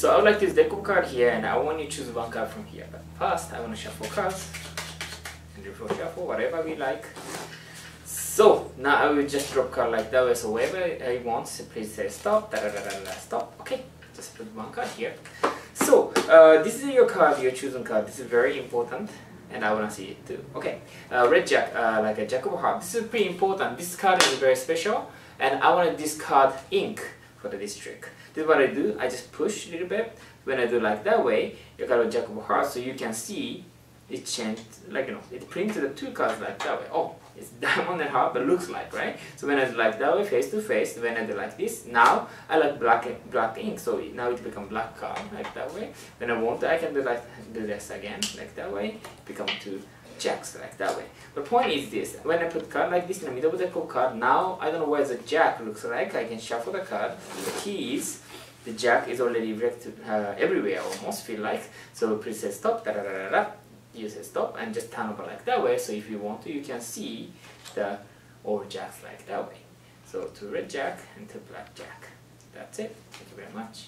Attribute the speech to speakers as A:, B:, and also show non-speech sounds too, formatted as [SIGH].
A: So I would like this deck of card here and I want you to choose one card from here. But first I want to shuffle cards. And refill shuffle, whatever we like. So now I will just drop card like that way. So wherever I want, please say stop, da da da da da stop. Okay, just put one card here. So uh, this is your card, your chosen card. This is very important and I want to see it too. Okay, uh, red jack, uh, like a jack of hearts. This is pretty important. This card is very special and I want to discard ink for the district. This is what I do. I just push a little bit. When I do like that way, you got a jack of hearts so you can see it changed, like you know, it printed the two cards like that way. Oh, it's [LAUGHS] diamond and heart, but looks like, right? So when I do like that way, face to face, when I do like this, now I like black black ink, so now it become black card, like that way. When I want, I can do like do this again, like that way, become two jacks like that way. The point is this, when I put card like this in the middle of the card, now I don't know where the jack looks like, I can shuffle the card. The key is, the jack is already uh, everywhere almost, feel like. So please say stop, da da da da da. You say stop and just turn over like that way. So if you want to, you can see the all jacks like that way. So two red jack and two black jack. That's it. Thank you very much.